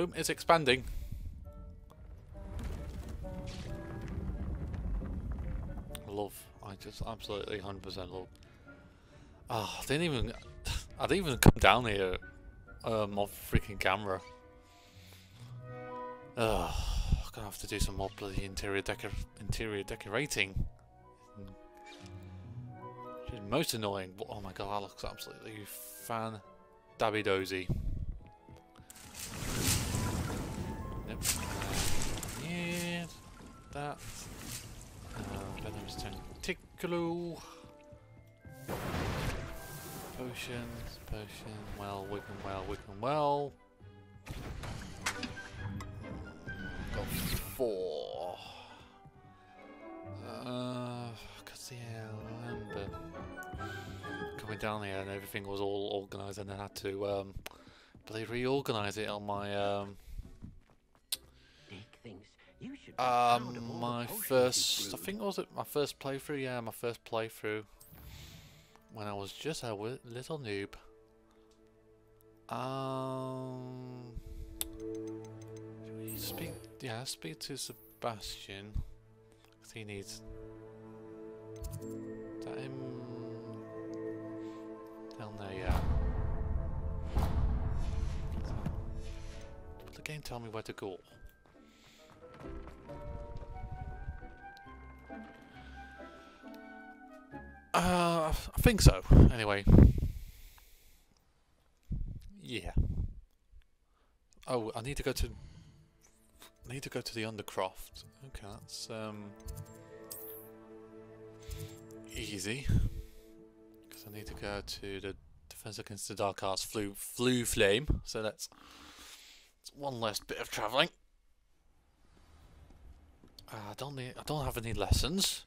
room. Is expanding. Love. I just absolutely 100% love. Oh, I didn't even... I didn't even come down here um, off freaking camera. Ugh, I'm gonna have to do some more bloody interior decor interior decorating. Which is most annoying, but oh my god, that looks absolutely fan dabby dozy. Yeah, that. Uh, Venom's tentacle. Potions, potion, well, Wiggenweld, wickham well. Got four. Uh, cause yeah, I remember coming down here and everything was all organised and I had to um, bloody reorganise it on my um, um my first I think was it my first playthrough yeah my first playthrough when I was just a little noob. Um, speak, yeah, speak to Sebastian. Cause he needs. That him down there, yeah. Will the game tell me where to go? I think so. Anyway. Yeah. Oh, I need to go to... I need to go to the Undercroft. Okay, that's, um... Easy. Because I need to go to the Defense Against the Dark Arts Floo, Floo Flame. So that's, that's one less bit of travelling. Uh, I don't need. I don't have any lessons.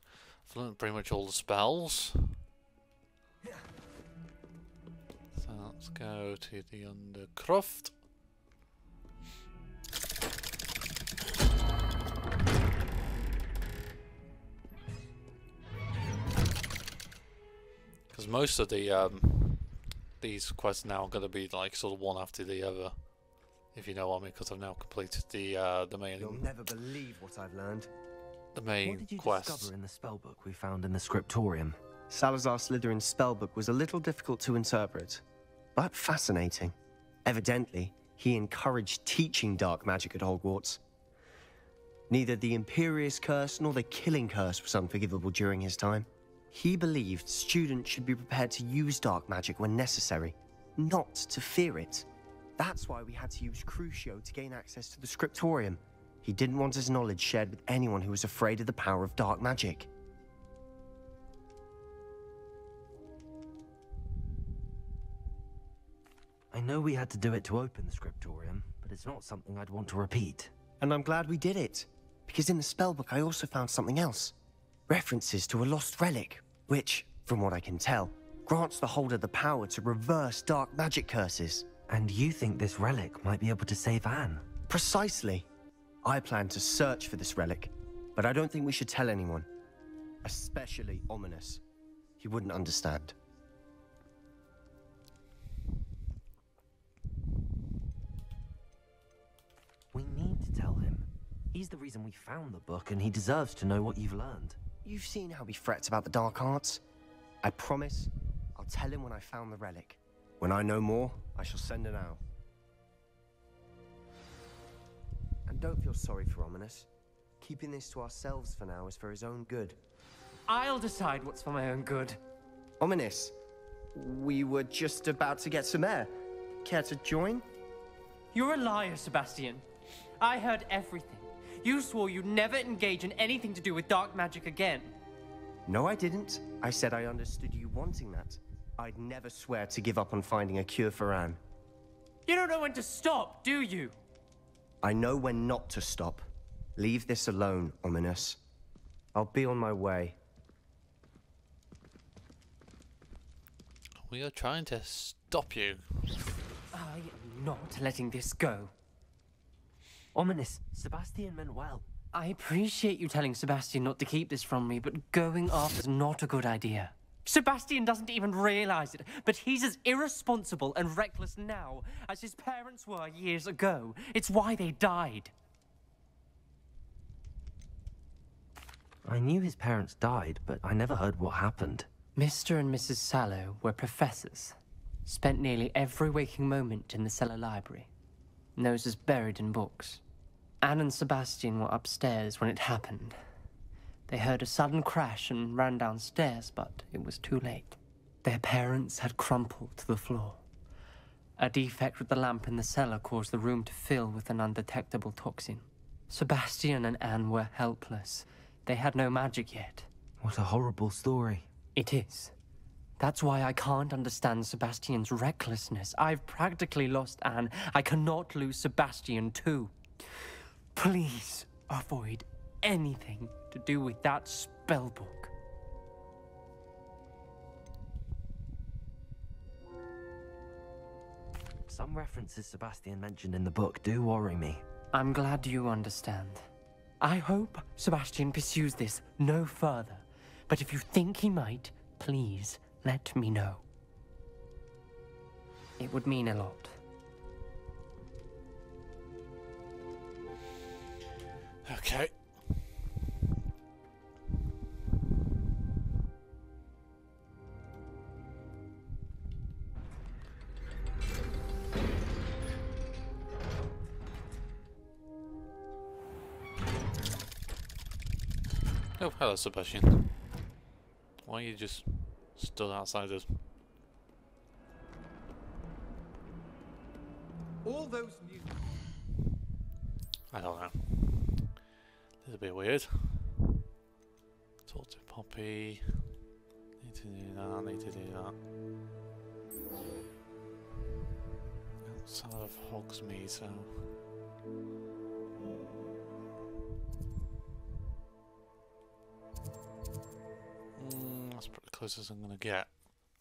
I've learned pretty much all the spells. So let's go to the Undercroft. Because most of the um, these quests now are going to be like sort of one after the other, if you know what I mean. Because I've now completed the uh, the main. You'll never believe what I've learned the main what did you quest. discover in the spellbook we found in the scriptorium? Salazar Slytherin's spellbook was a little difficult to interpret, but fascinating. Evidently, he encouraged teaching dark magic at Hogwarts. Neither the Imperius Curse nor the Killing Curse was unforgivable during his time. He believed students should be prepared to use dark magic when necessary, not to fear it. That's why we had to use Crucio to gain access to the scriptorium. He didn't want his knowledge shared with anyone who was afraid of the power of dark magic. I know we had to do it to open the scriptorium, but it's not something I'd want to repeat. And I'm glad we did it, because in the spellbook I also found something else. References to a lost relic, which, from what I can tell, grants the holder the power to reverse dark magic curses. And you think this relic might be able to save Anne? Precisely. I plan to search for this relic, but I don't think we should tell anyone. Especially Ominis. He wouldn't understand. He's the reason we found the book, and he deserves to know what you've learned. You've seen how he frets about the dark arts. I promise I'll tell him when I found the relic. When I know more, I shall send an owl. And don't feel sorry for Ominis. Keeping this to ourselves for now is for his own good. I'll decide what's for my own good. Ominis, we were just about to get some air. Care to join? You're a liar, Sebastian. I heard everything. You swore you'd never engage in anything to do with dark magic again. No, I didn't. I said I understood you wanting that. I'd never swear to give up on finding a cure for Anne. You don't know when to stop, do you? I know when not to stop. Leave this alone, Ominis. I'll be on my way. We are trying to stop you. I am not letting this go. Ominis, Sebastian meant well. I appreciate you telling Sebastian not to keep this from me, but going off is not a good idea. Sebastian doesn't even realize it, but he's as irresponsible and reckless now as his parents were years ago. It's why they died. I knew his parents died, but I never heard what happened. Mr. and Mrs. Sallow were professors, spent nearly every waking moment in the cellar library, noses buried in books. Anne and Sebastian were upstairs when it happened. They heard a sudden crash and ran downstairs, but it was too late. Their parents had crumpled to the floor. A defect with the lamp in the cellar caused the room to fill with an undetectable toxin. Sebastian and Anne were helpless. They had no magic yet. What a horrible story. It is. That's why I can't understand Sebastian's recklessness. I've practically lost Anne. I cannot lose Sebastian too. Please avoid anything to do with that spellbook. Some references Sebastian mentioned in the book do worry me. I'm glad you understand. I hope Sebastian pursues this no further. But if you think he might, please let me know. It would mean a lot. Okay. Oh, hello, Sebastian. Why are you just stood outside us? All those new. I don't know. Is a bit weird. Talk to Poppy. Need to do that, need to do that. Outside of Hogsmeade, so. Mm, that's pretty close as I'm gonna get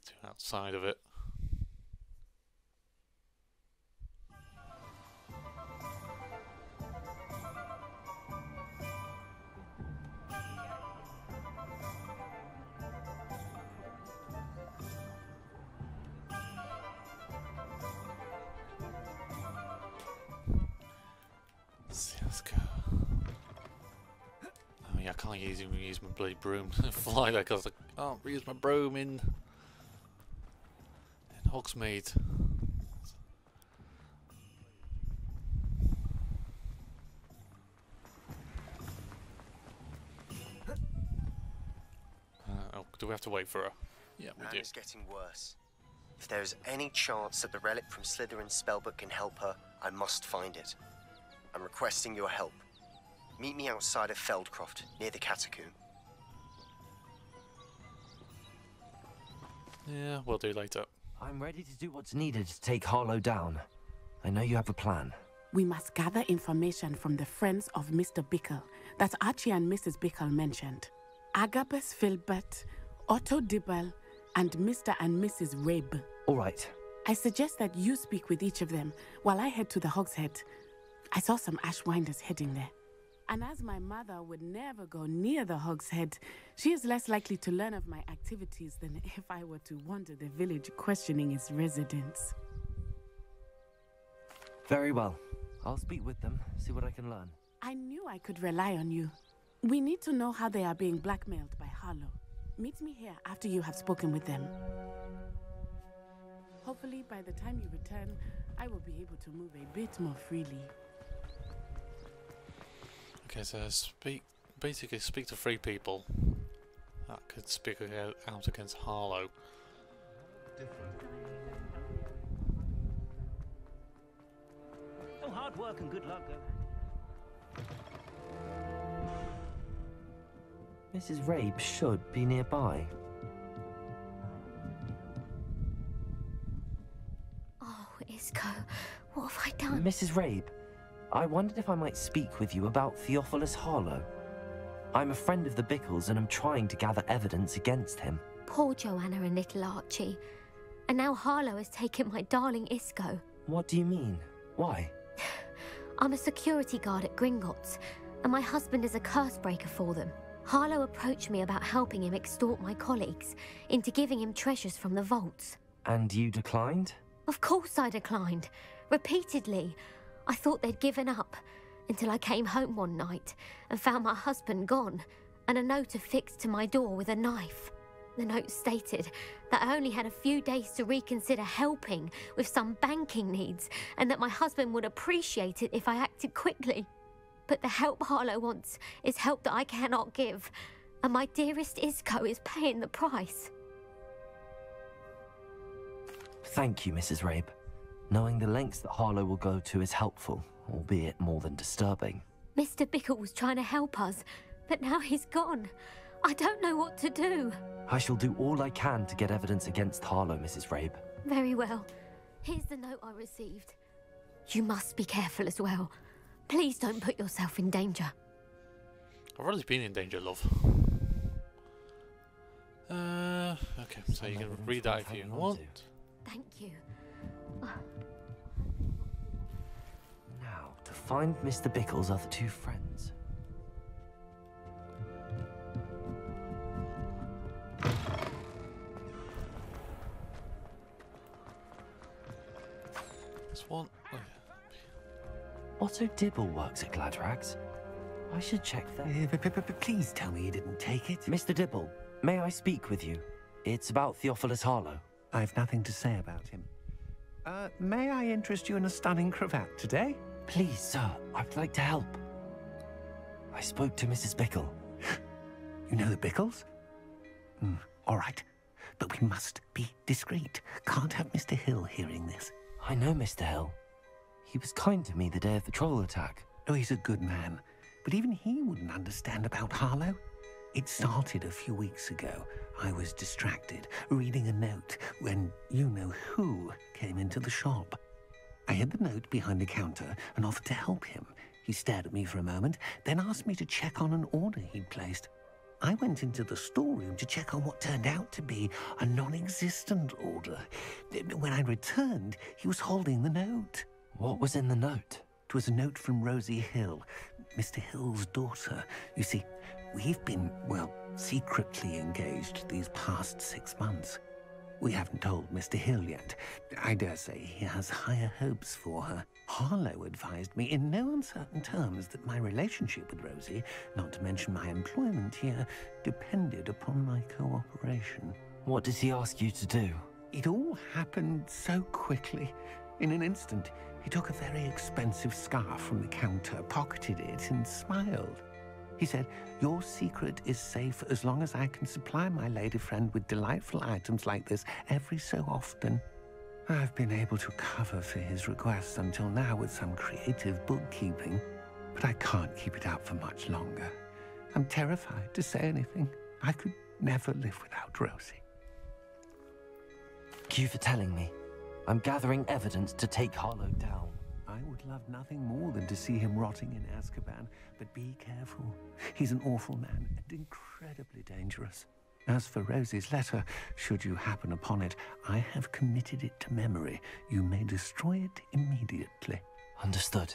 to outside of it. Yeah, I can't use, even use my bloody broom to fly there because I can't use my broom in, in Hogsmeade. Uh, oh, do we have to wait for her? Yeah, we Anne do. is getting worse. If there is any chance that the relic from Slytherin's spellbook can help her, I must find it. I'm requesting your help. Meet me outside of Feldcroft, near the catacomb. Yeah, we'll do later. I'm ready to do what's needed to take Harlow down. I know you have a plan. We must gather information from the friends of Mr. Bickle that Archie and Mrs. Bickle mentioned. Agabus Filbert, Otto Dibble, and Mr. and Mrs. Rabe. All right. I suggest that you speak with each of them while I head to the Hogshead. I saw some Ashwinders heading there. And as my mother would never go near the Hogshead, she is less likely to learn of my activities than if I were to wander the village questioning its residents. Very well. I'll speak with them, see what I can learn. I knew I could rely on you. We need to know how they are being blackmailed by Harlow. Meet me here after you have spoken with them. Hopefully, by the time you return, I will be able to move a bit more freely. Okay, so speak basically speak to three people that could speak out against Harlow. Oh, hard work and good luck. Mrs. Rabe should be nearby. Oh, Isco, what have I done? Mrs. Rabe, I wondered if I might speak with you about Theophilus Harlow. I'm a friend of the Bickles and I'm trying to gather evidence against him. Poor Joanna and little Archie. And now Harlow has taken my darling Isco. What do you mean? Why? I'm a security guard at Gringotts, and my husband is a curse breaker for them. Harlow approached me about helping him extort my colleagues into giving him treasures from the vaults. And you declined? Of course I declined. Repeatedly. I thought they'd given up until I came home one night and found my husband gone and a note affixed to my door with a knife. The note stated that I only had a few days to reconsider helping with some banking needs and that my husband would appreciate it if I acted quickly. But the help Harlow wants is help that I cannot give, and my dearest Isco is paying the price. Thank you, Mrs. Rabe. Knowing the lengths that Harlow will go to is helpful, albeit more than disturbing. Mr. Bickle was trying to help us, but now he's gone. I don't know what to do. I shall do all I can to get evidence against Harlow, Mrs. Rabe. Very well. Here's the note I received. You must be careful as well. Please don't put yourself in danger. I've already been in danger, love. Uh, okay, so you can read that if you want. Thank you. Now, to find Mr. Bickle's other two friends. This one. Oh, Otto Dibble works at Gladrags. I should check that. Uh, Please tell me you didn't take it. Mr. Dibble, may I speak with you? It's about Theophilus Harlow. I've nothing to say about him. Uh, may I interest you in a stunning cravat today? Please, sir, I'd like to help. I spoke to Mrs. Bickle. You know the Bickles? Hmm, all right. But we must be discreet. Can't have Mr. Hill hearing this. I know Mr. Hill. He was kind to me the day of the troll attack. Oh, he's a good man. But even he wouldn't understand about Harlow. It started a few weeks ago. I was distracted, reading a note, when you know who came into the shop. I hid the note behind the counter and offered to help him. He stared at me for a moment, then asked me to check on an order he'd placed. I went into the storeroom to check on what turned out to be a non existent order. When I returned, he was holding the note. What was in the note? It was a note from Rosie Hill, Mr. Hill's daughter. You see, we've been, well, secretly engaged these past six months. We haven't told Mr. Hill yet. I dare say he has higher hopes for her. Harlow advised me in no uncertain terms that my relationship with Rosie, not to mention my employment here, depended upon my cooperation. What did he ask you to do? It all happened so quickly. In an instant, he took a very expensive scarf from the counter, pocketed it, and smiled. He said, Your secret is safe as long as I can supply my lady friend with delightful items like this every so often. I've been able to cover for his requests until now with some creative bookkeeping, but I can't keep it up for much longer. I'm terrified to say anything. I could never live without Rosie. Thank you for telling me. I'm gathering evidence to take Harlow down. I would love nothing more than to see him rotting in Azkaban, but be careful. He's an awful man and incredibly dangerous. As for Rosie's letter, should you happen upon it, I have committed it to memory. You may destroy it immediately. Understood.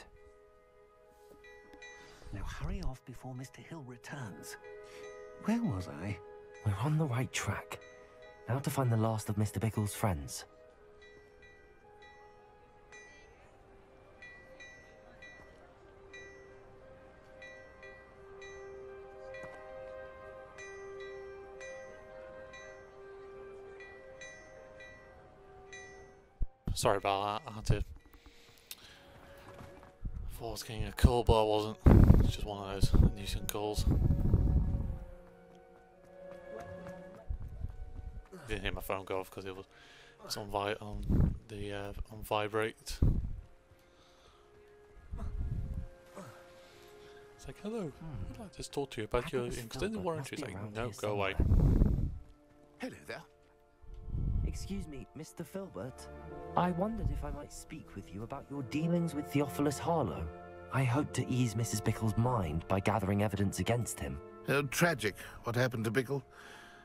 Now hurry off before Mr. Hill returns. Where was I? We're on the right track. Now to find the last of Mr. Bickle's friends. Sorry about that. I had to. I thought I was getting a call, but I wasn't. It's just one of those nuisance calls. Didn't hear my phone go off because it was it's on vi on the uh, on vibrate. It's like, hello, I'd like to talk to you about your extended warranty. It's like, no, go away. Excuse me, Mr. Filbert. I wondered if I might speak with you about your dealings with Theophilus Harlow. I hope to ease Mrs. Bickle's mind by gathering evidence against him. Uh, tragic what happened to Bickle.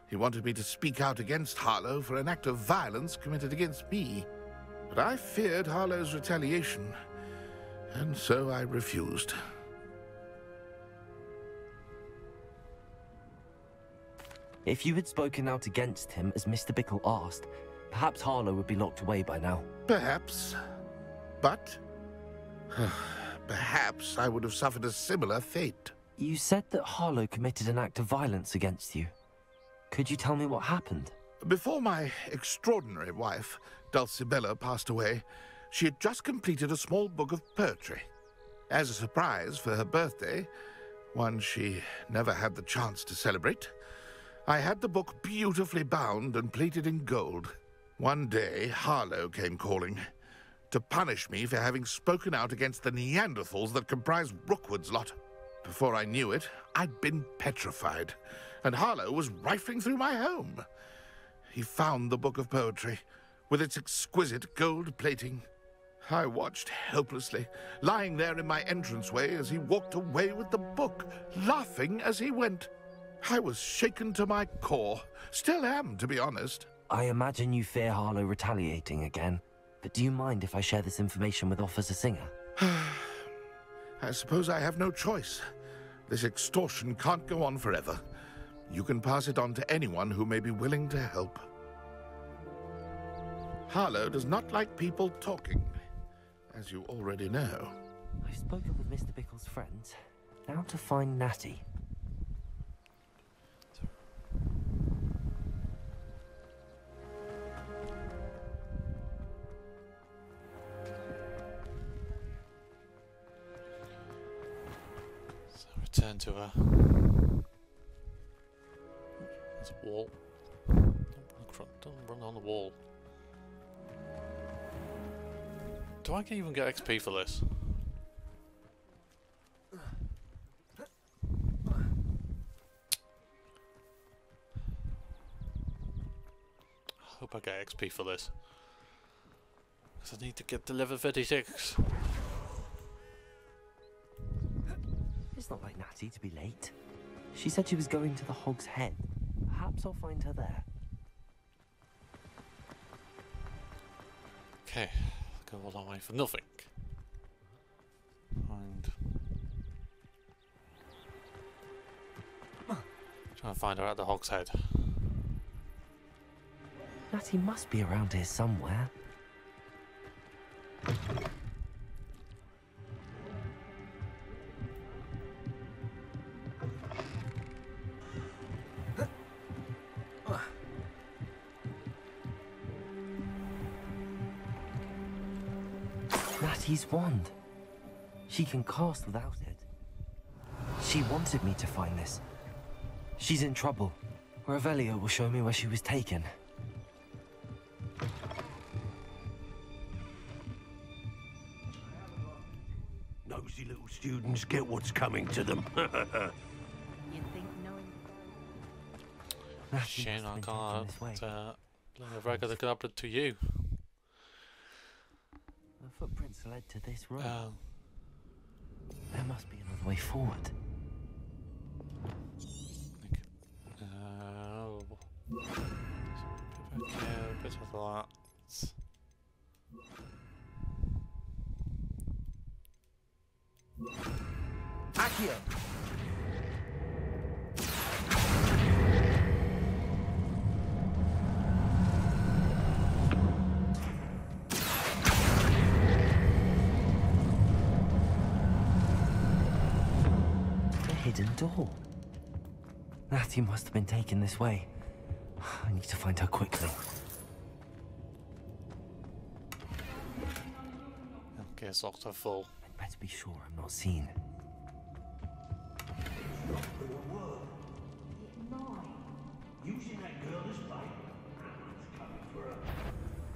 He wanted me to speak out against Harlow for an act of violence committed against me. But I feared Harlow's retaliation, and so I refused. If you had spoken out against him, as Mr. Bickle asked, perhaps Harlow would be locked away by now. Perhaps. But perhaps I would have suffered a similar fate. You said that Harlow committed an act of violence against you. Could you tell me what happened? Before my extraordinary wife, Dulcibella, passed away, she had just completed a small book of poetry. As a surprise for her birthday, one she never had the chance to celebrate, I had the book beautifully bound and plated in gold. One day, Harlow came calling to punish me for having spoken out against the Neanderthals that comprise Rookwood's lot. Before I knew it, I'd been petrified, and Harlow was rifling through my home. He found the book of poetry, with its exquisite gold plating. I watched helplessly, lying there in my entranceway as he walked away with the book, laughing as he went. I was shaken to my core. Still am, to be honest. I imagine you fear Harlow retaliating again. But do you mind if I share this information with Officer Singer? I suppose I have no choice. This extortion can't go on forever. You can pass it on to anyone who may be willing to help. Harlow does not like people talking, as you already know. I've spoken with Mr. Bickle's friends. Now to find Natty. So return to her. There's a wall. Don't run, don't run on the wall. Do I even get XP for this? I hope I get XP for this. Because I need to get to level 36. It's not like Natty to be late. She said she was going to the Hog's Head. Perhaps I'll find her there. Okay, go all that way for nothing. Find. Trying to find her at the Hog's Head. Natty must be around here somewhere. Wand. She can cast without it. She wanted me to find this. She's in trouble. Revelio will show me where she was taken. Nosy little students get what's coming to them. Natty Shame must I have been taken this way. can't uh, bring a record that up to you. Led to this room. Um, there must be another way forward. uh, okay, a bit of that. Natty must have been taken this way. I need to find her quickly. Okay, socks are full. I'd better be sure I'm not seen.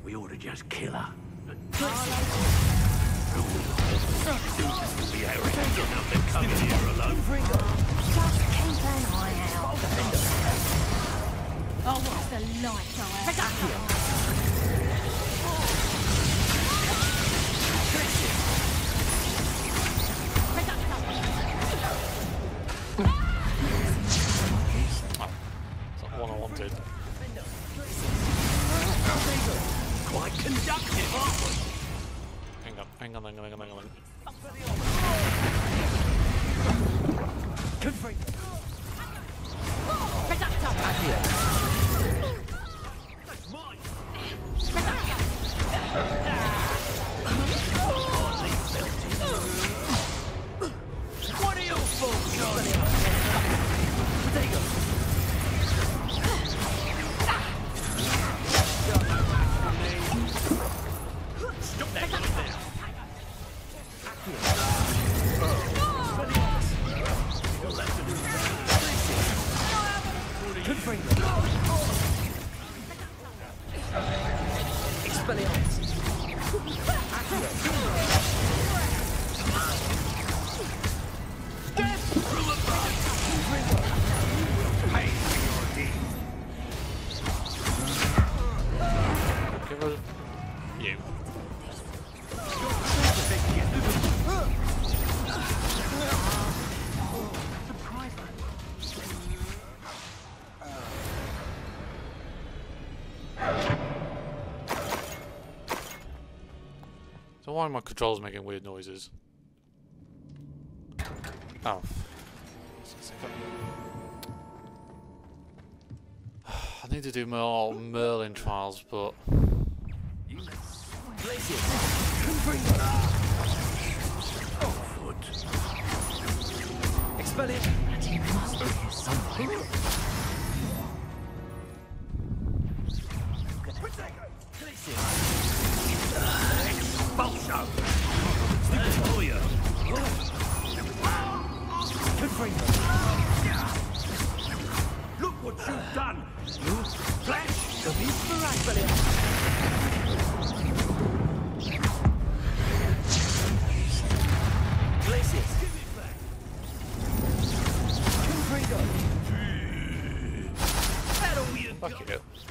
We ought to just kill her. Oh, what's the light I So why are my controls making weird noises? Oh. I need to do more Merlin trials, but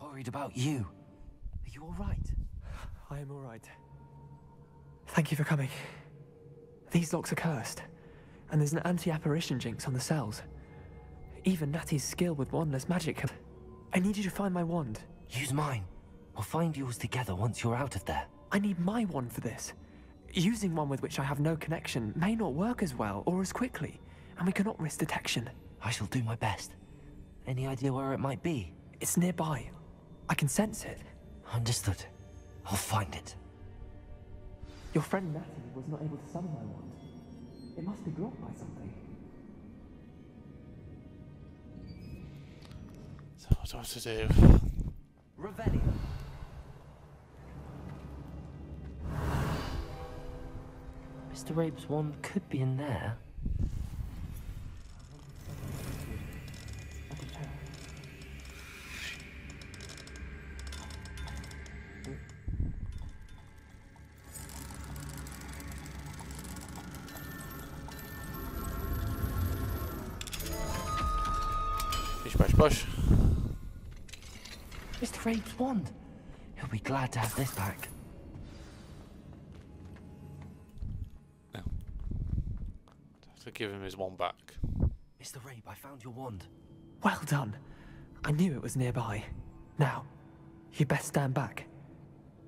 worried about you. Are you all right? I am all right. Thank you for coming. These locks are cursed, and there's an anti-apparition jinx on the cells. Even Natty's skill with wandless magic. can- I need you to find my wand. Use mine. We'll find yours together once you're out of there. I need my wand for this. Using one with which I have no connection may not work as well or as quickly, and we cannot risk detection. I shall do my best. Any idea where it might be? It's nearby. I can sense it. Understood. I'll find it. Your friend Natty was not able to summon my wand. It must be blocked by something. So what do I have to do? Revelio. Mr. Rabe's wand could be in there. Mr. Rabe's wand. He'll be glad to have this back. No. have to give him his wand back. Mr. Rabe, I found your wand. Well done. I knew it was nearby. Now, you best stand back.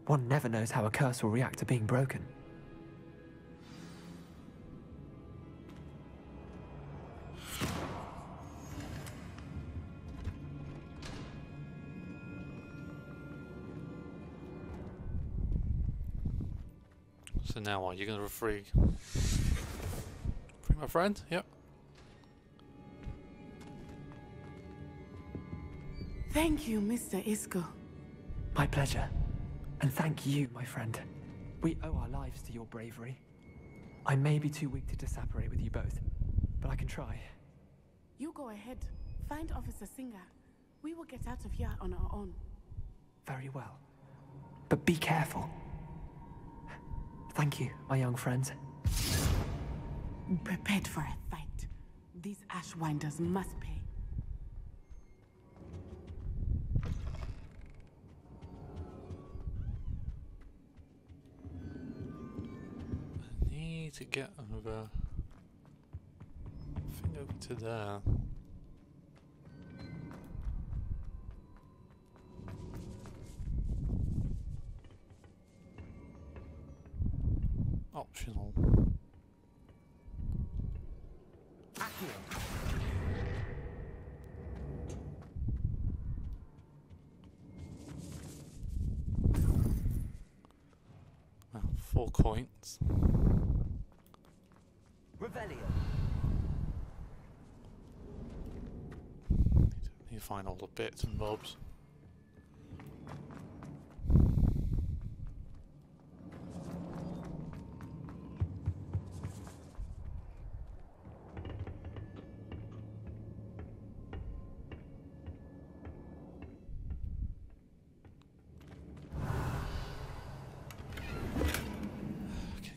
One never knows how a curse will react to being broken. So now what? You're gonna free free my friend? Yep. Thank you, Mr. Isco. My pleasure. And thank you, my friend. We owe our lives to your bravery. I may be too weak to disapparate with you both, but I can try. You go ahead. Find Officer Singer. We will get out of here on our own. Very well. But be careful. Thank you, my young friends. Prepared for a fight. These Ashwinders must pay. I need to get over... I think over to there. Coins. Revelio. Need to find all the bits and bobs.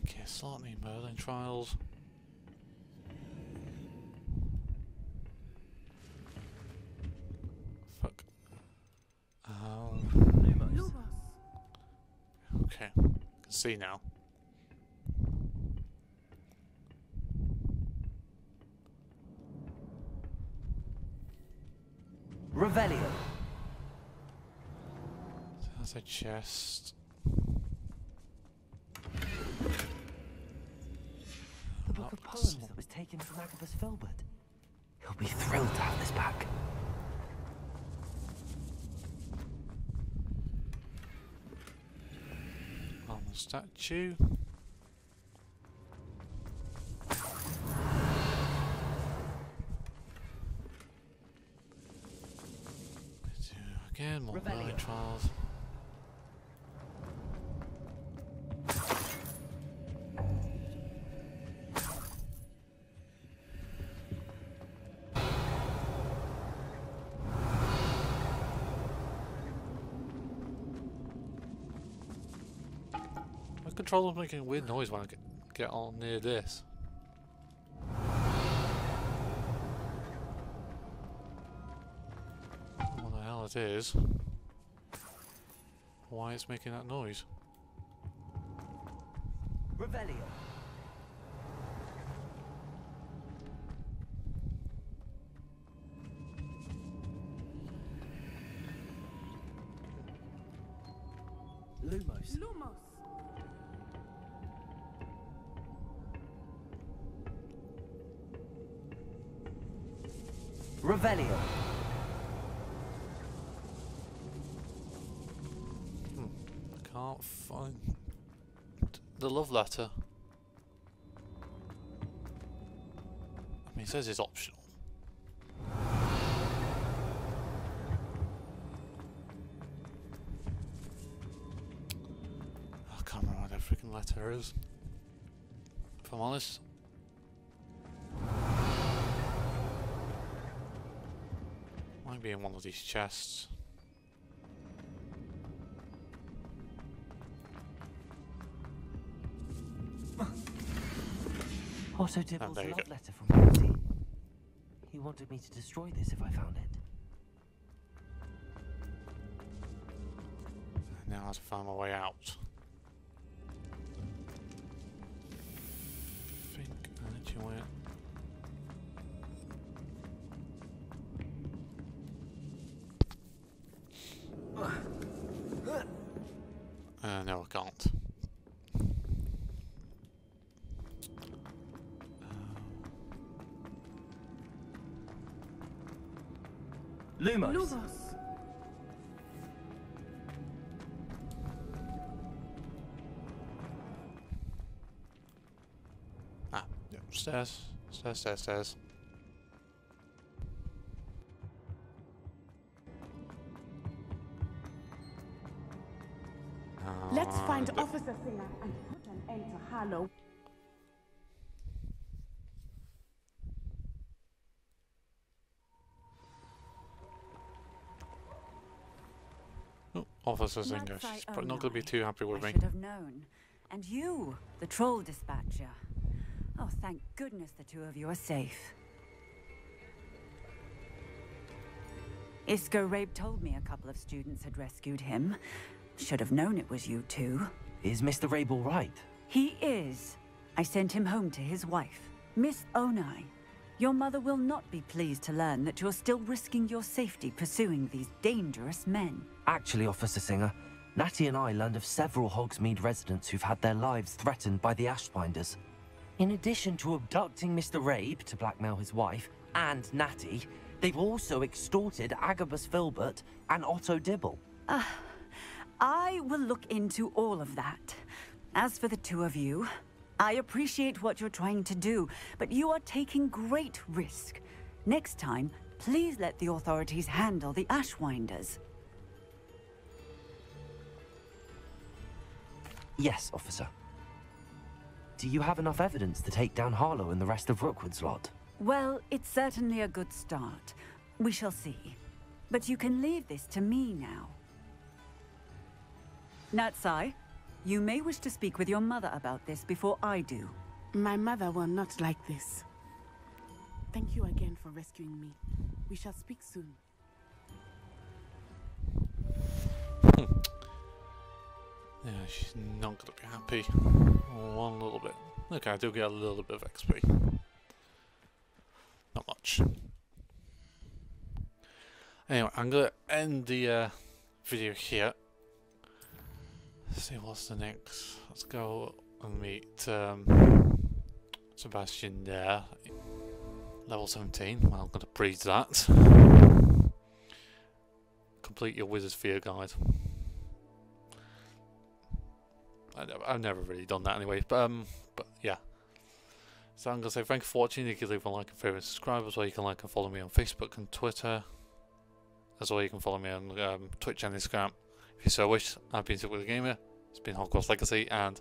Okay, slightly Merlin trials. Fuck. Um, okay, can see now. Revelio. There's a chest. The book of poems that was taken from Agabus Filbert. He'll be thrilled to have this back. On the statue. Controller's making a weird noise when I get, get on near this. What the hell it is. Why it's making that noise. Love letter. I mean, it says it's optional. I can't remember what that freaking letter is. If I'm honest. Might be in one of these chests. Otto Oh, Dibble's you love letter from Bertie. He wanted me to destroy this if I found it. Now I have to find my way out. think energy went. Lumos. Lumos. Ah, yeah, stairs, stairs, stairs, stairs. Let's find And- Officer Singer and put an end to Harlow. Officer Singer. Perhaps I She's probably not going to be too happy with I me. should have known. And you, the troll dispatcher. Oh, thank goodness the two of you are safe. Isco Rabe told me a couple of students had rescued him. Should have known it was you two. Is Mr. Rabe all right? He is. I sent him home to his wife, Miss Onai. Your mother will not be pleased to learn that you're still risking your safety pursuing these dangerous men. Actually, Officer Singer, Natty and I learned of several Hogsmeade residents who've had their lives threatened by the Ashwinders. In addition to abducting Mr. Rabe to blackmail his wife and Natty, they've also extorted Agabus Filbert and Otto Dibble. Uh, I will look into all of that. As for the two of you, I appreciate what you're trying to do, but you are taking great risk. Next time, please let the authorities handle the Ashwinders. Yes, officer. Do you have enough evidence to take down Harlow and the rest of Rookwood's lot? Well, it's certainly a good start. We shall see. But you can leave this to me now. Natsai, you may wish to speak with your mother about this before I do. My mother will not like this. Thank you again for rescuing me. We shall speak soon. Yeah, she's not going to be happy. One little bit. Okay, I do get a little bit of XP. Not much. Anyway, I'm going to end the uh, video here. Let's see what's the next. Let's go and meet um, Sebastian there. Level 17. Well, I'm going to breeze that. Complete your Wizard's Field guide. I've never really done that anyway, but um, but yeah. So I'm gonna say thank you for watching. You can leave a like and favorite, subscribe as well. You can like and follow me on Facebook and Twitter. As well, you can follow me on um, Twitch and Instagram so wish. I've been Silk with the Gamer. It's been Hogwarts Legacy, and